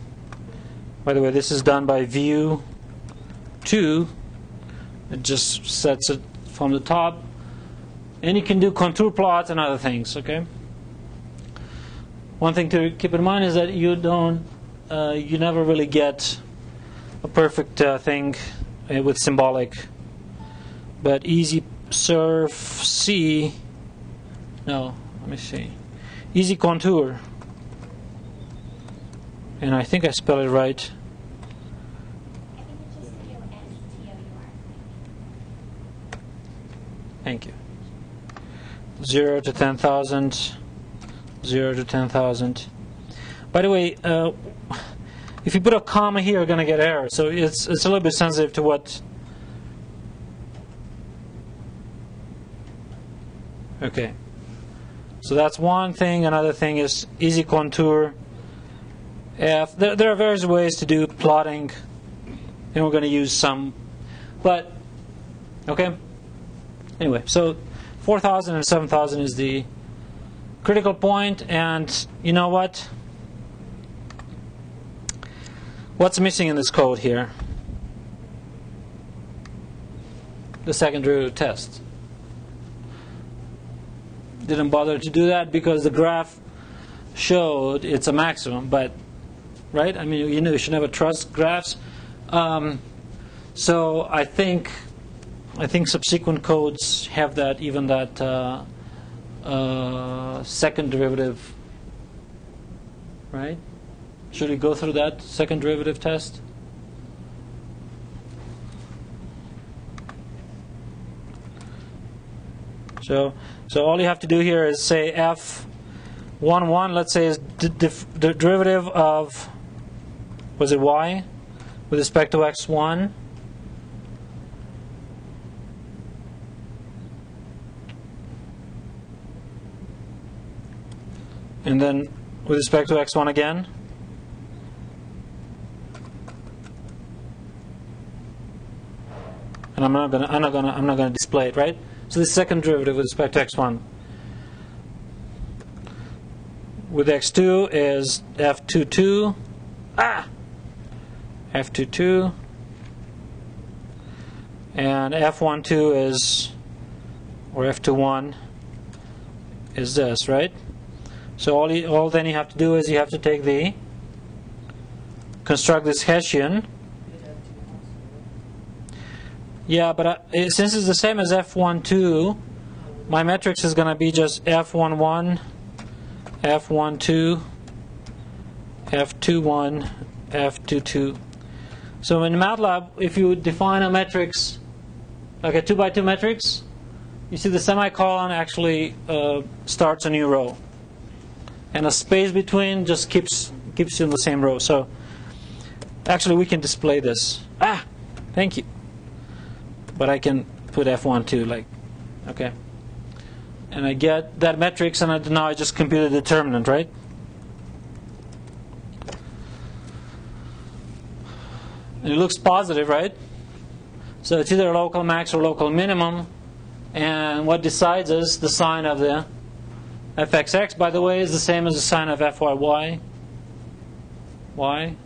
By the way, this is done by view 2. It just sets it from the top. And you can do contour plots and other things, okay? One thing to keep in mind is that you don't, uh, you never really get a perfect uh, thing uh, with symbolic. But easy surf C, no, let me see, ezcontour and I think I spelled it right. Thank you. 0 to 10,000, 0 to 10,000. By the way, uh, if you put a comma here, you're going to get error. So it's, it's a little bit sensitive to what. Okay. So that's one thing. Another thing is ezcontour. F. There, there are various ways to do plotting, and we're going to use some. But, okay? Anyway, so 4,000 and 7,000 is the critical point, and you know what? What's missing in this code here? The second derivative test. Didn't bother to do that because the graph showed it's a maximum, but right? I mean, you know, you should never trust graphs. Um, so I think I think subsequent codes have that even that uh, uh, second derivative, right? Should we go through that second derivative test? So, so all you have to do here is say f one one. Let's say is the, derivative of was it y with respect to x one. And then with respect to x1 again. And I'm not gonna I'm not gonna I'm not gonna display it, right? So the second derivative with respect to x1 with x2 is f22 ah f22 and f12 is or f21 is this, right? So all, you, all then you have to do is you have to take the construct this Hessian. Yeah, but uh, eh, since it's the same as f12, my matrix is going to be just f11, f12, f21, f22. So in MATLAB, if you define a matrix, like a 2 by 2 matrix, you see the semicolon actually uh, starts a new row and a space between just keeps keeps you in the same row. So actually we can display this. Ah, thank you. But I can put F1 too, like, okay. And I get that matrix, and I, now I just compute the determinant, right? And it looks positive, right? So it's either local max or local minimum. And what decides is the sign of the fxx, by the way, is the same as the sign of fyy. Why?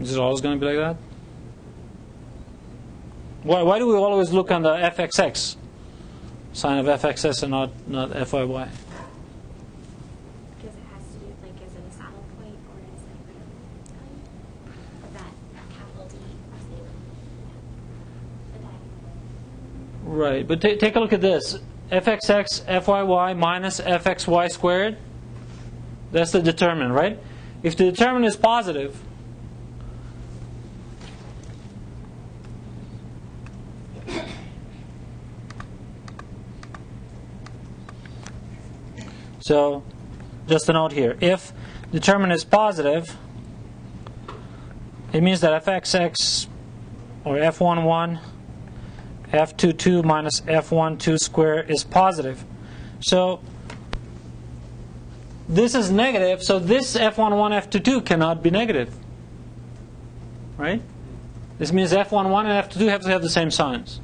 Is it always going to be like that? Why, why do we always look on the fxx sign of fxs and not, not fyy? Because it has to do, like, is it a saddle point or is it like that capital D? Right, but ta take a look at this. fxx fyy minus fxy squared. That's the determinant, right? If the determinant is positive, so just a note here. If determinant is positive, it means that fxx or f11 f22 minus f12 square is positive. So this is negative, so this f11, f22 cannot be negative. Right? This means f11 and f22 have to have the same signs.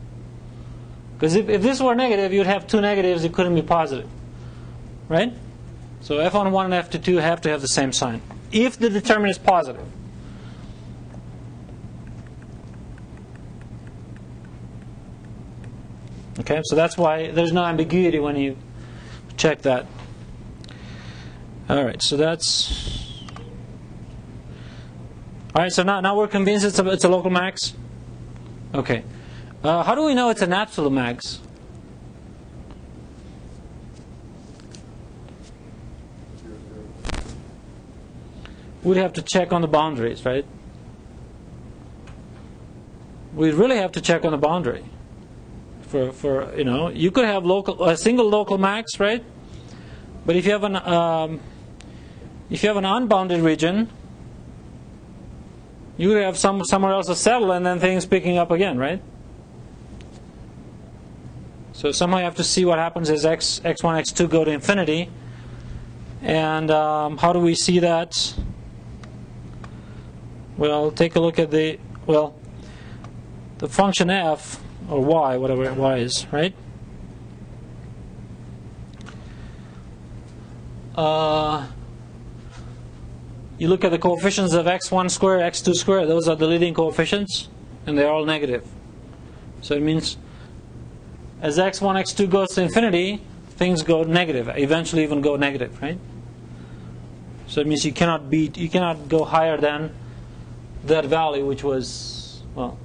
Because if, if this were negative, you'd have two negatives, it couldn't be positive. Right? So f11 and f to 2 have to have the same sign. If the determinant is positive. Okay, so that's why there's no ambiguity when you check that. All right, so that's. All right, so now, now we're convinced it's a, it's a local max? Okay. Uh, how do we know it's an absolute max? We'd have to check on the boundaries, right? We really have to check on the boundary for, for you know you could have local a single local max right? But if you have an um, if you have an unbounded region you could have some somewhere else to settle and then things picking up again right? So somehow you have to see what happens as x x1 x2 go to infinity. And um, how do we see that well take a look at the well the function f or y, whatever y is, right? Uh, you look at the coefficients of x1 square, x2 square, those are the leading coefficients, and they're all negative. So it means as x1, x2 goes to infinity, things go negative, eventually even go negative, right? So it means you cannot beat, you cannot go higher than that value, which was, well,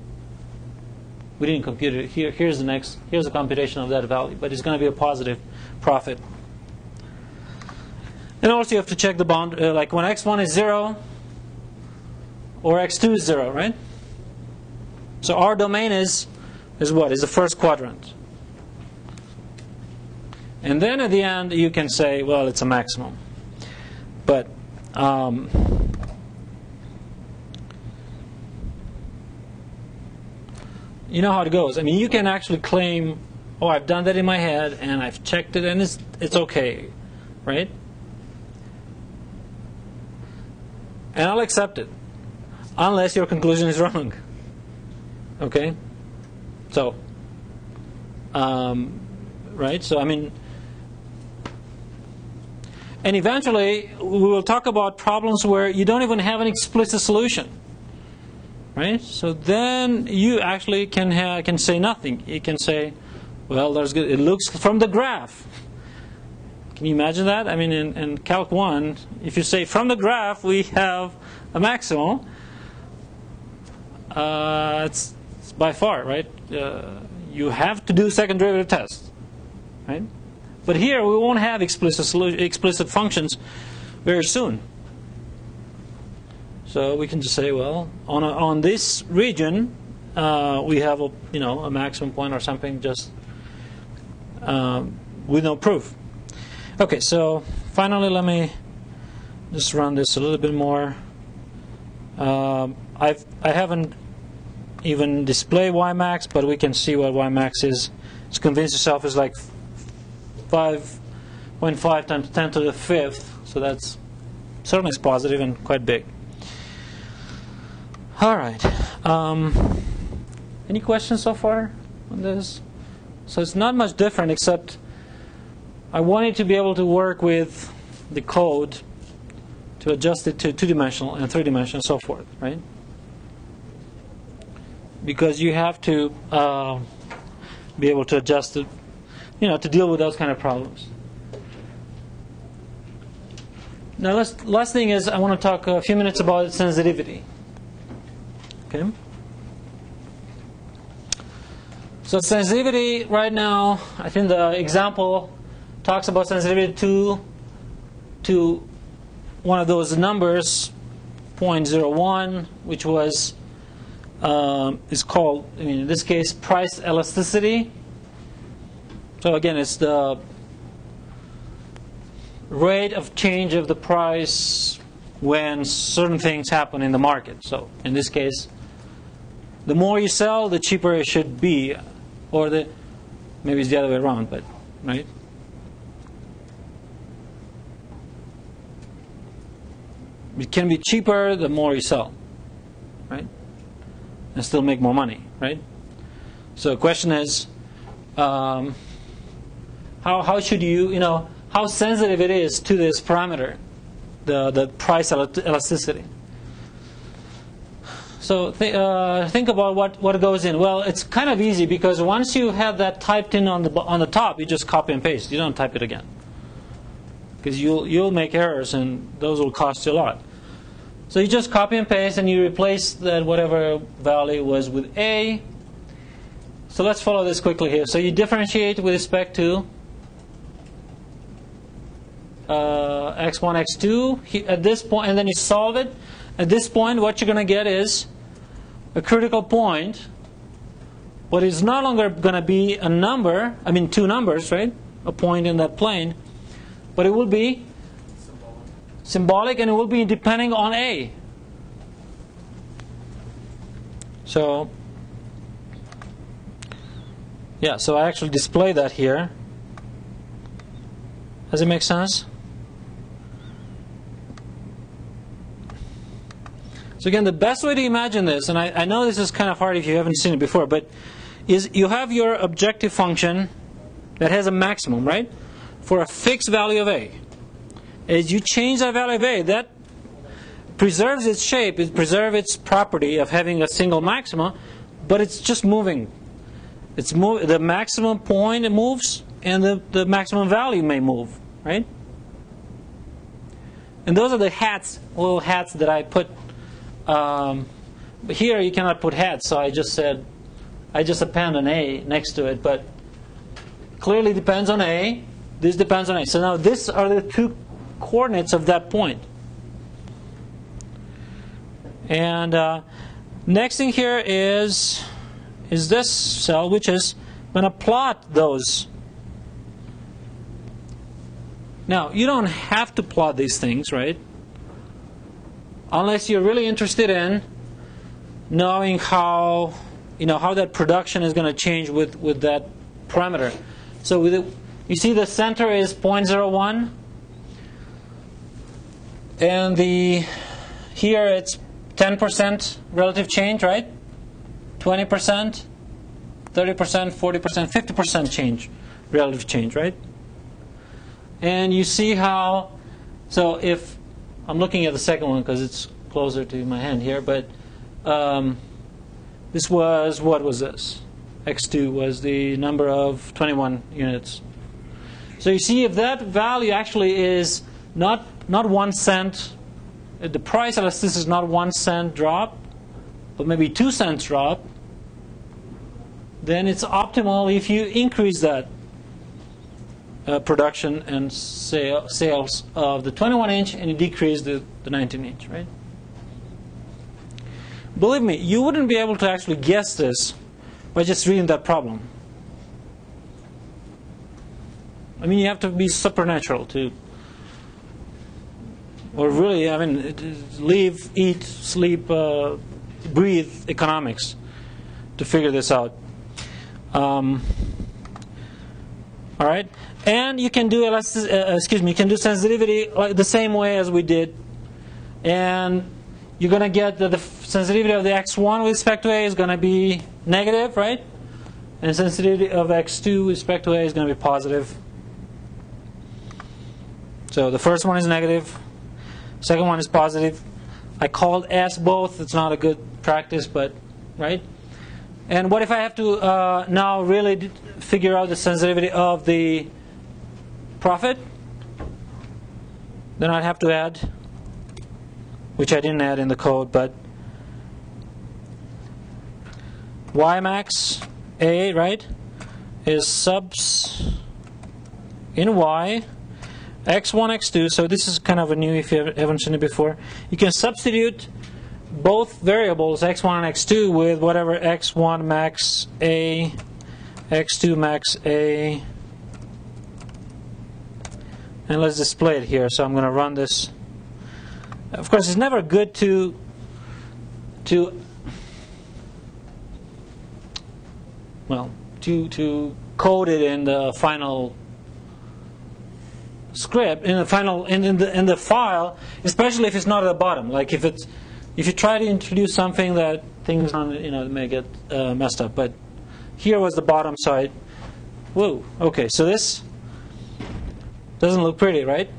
We didn't compute it. Here, here's the next. Here's the computation of that value, but it's going to be a positive profit. And also, you have to check the bound, uh, like when x1 is zero, or x2 is zero, right? So our domain is is what? Is the first quadrant. And then at the end, you can say, well, it's a maximum. But um, you know how it goes. I mean, you can actually claim, oh, I've done that in my head and I've checked it and it's, it's okay, right? And I'll accept it, unless your conclusion is wrong. Okay? So, um, right? So, I mean, and eventually we will talk about problems where you don't even have an explicit solution. Right? So then you actually can ha- can say nothing. You can say, well, there's good. It looks from the graph. Can you imagine that? I mean, in, in Calc 1, if you say from the graph we have a maximum, uh, it's, it's by far, right? Uh, you have to do second derivative test, right? But here we won't have explicit explicit functions very soon. So we can just say, well, on a, on this region, uh, we have a you know a maximum point or something just um, with no proof. Okay, so finally, let me just run this a little bit more. Um, I've I haven't even displayed Ymax, but we can see what Ymax is. Just convince yourself is like 5.5 times 10 to the fifth, so that's certainly is positive and quite big. All right. Um, any questions so far on this? So it's not much different, except I wanted to be able to work with the code to adjust it to two-dimensional and three-dimensional and so forth, right? Because you have to uh, be able to adjust it, you know, to deal with those kind of problems. Now, last, last thing is I want to talk a few minutes about sensitivity. Okay. So sensitivity right now, I think the example talks about sensitivity to to one of those numbers, 0.01, which was um, is called, I mean, in this case, price elasticity. So again, it's the rate of change of the price when certain things happen in the market. So in this case, the more you sell, the cheaper it should be, or the maybe it's the other way around, but right. It can be cheaper the more you sell, right, and still make more money, right. So the question is, um, how how should you you know how sensitive it is to this parameter, the the price elasticity. So th- uh, think about what, what goes in. Well, it's kind of easy because once you have that typed in on the on the top, you just copy and paste. You don't type it again because you'll you'll make errors and those will cost you a lot. So you just copy and paste and you replace that whatever value was with a. So let's follow this quickly here. So you differentiate with respect to uh, x1, x2 at this point, and then you solve it. At this point, what you're going to get is a critical point, but it's no longer going to be a number, I mean, two numbers, right? A point in that plane, but it will be symbolic, symbolic and it will be depending on A. So, yeah, so I actually display that here. Does it make sense? So again, the best way to imagine this, and I, I, know this is kind of hard if you haven't seen it before, but is you have your objective function that has a maximum, right? For a fixed value of a. As you change that value of a, that preserves its shape, it preserves its property of having a single maxima, but it's just moving. It's move, the maximum point moves, and the, the maximum value may move, right? And those are the hats, little hats that I put um, here you cannot put heads, so I just said I just append an A next to it, but clearly depends on A. This depends on A. So now these are the two coordinates of that point. And uh, next thing here is is this cell, which is going to plot those. Now, you don't have to plot these things, right? Unless you're really interested in knowing how, you know, how that production is going to change with, with that parameter. So with it, you see the center is 0.01 and the here it's 10% relative change, right? 20%, 30%, 40%, 50% change, relative change, right? And you see how, so if, I'm looking at the second one because it's closer to my hand here, but um, this was, what was this? X2 was the number of 21 units. So you see if that value actually is not, not one cent, the price elasticity is not one cent drop, but maybe two cents drop, then it's optimal if you increase that uh, production and sale, sales of the 21 inch and you decrease the, the 19 inch, right? Believe me, you wouldn't be able to actually guess this by just reading that problem. I mean, you have to be supernatural to, or really, I mean, live, eat, sleep, uh, breathe economics to figure this out. Um, all right, and you can do elastic, uh, excuse me, you can do sensitivity like the same way as we did, and you're going to get that the sensitivity of the x1 with respect to a is going to be negative, right? And sensitivity of x2 with respect to a is going to be positive. So the first one is negative, second one is positive. I called S both. It's not a good practice, but right. And what if I have to uh, now really figure out the sensitivity of the profit? Then I'd have to add, which I didn't add in the code, but y max a right is subs in y x1 x2 so this is kind of a new if you haven't seen it before you can substitute both variables x1 and x2 with whatever x1 max a x2 max a and let's display it here. So I'm going to run this. Of course it's never good to to well to to code it in the final script in the final in, in the in the file especially if it's not at the bottom. Like if it's if you try to introduce something that things on you know may get uh, messed up. But here was the bottom side. Whoa. Okay so this doesn't look pretty right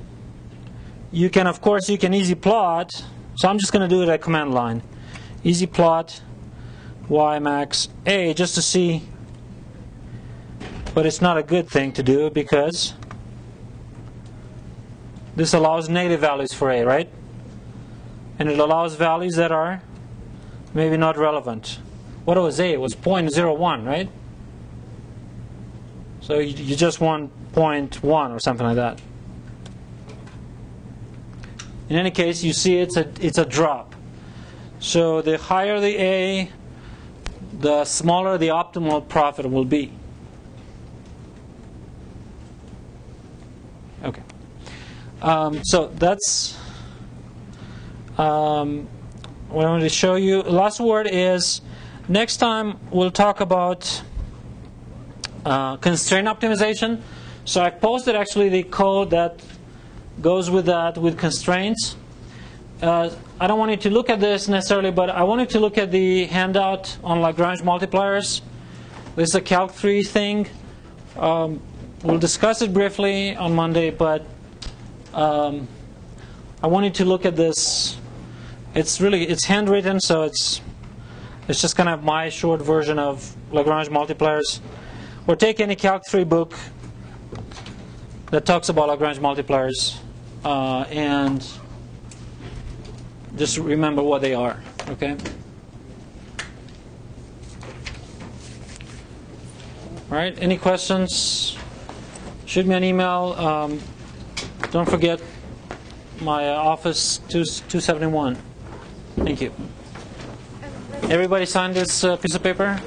you can of course you can ezplot so I'm just going to do it at command line ezplot y max a just to see but it's not a good thing to do because this allows negative values for a right and it allows values that are maybe not relevant. What was A? It was 0.01, right? So you, just want 0.1 or something like that. In any case, you see it's a, it's a drop. So the higher the A, the smaller the optimal profit will be. Okay. Um, so that's um, what I wanted to show you. Last word is next time we'll talk about uh, constraint optimization. So I posted actually the code that goes with that with constraints. Uh, I don't want you to look at this necessarily, but I want you to look at the handout on Lagrange multipliers. This is a Calc 3 thing. Um, we'll discuss it briefly on Monday, but um, I you to look at this. It's really it's handwritten, so it's it's just kind of my short version of Lagrange multipliers. Or take any Calc 3 book that talks about Lagrange multipliers uh, and just remember what they are. Okay. All right. Any questions? Shoot me an email. Um, don't forget my uh, office two two seventy one. Thank you. Everybody sign this uh, piece of paper.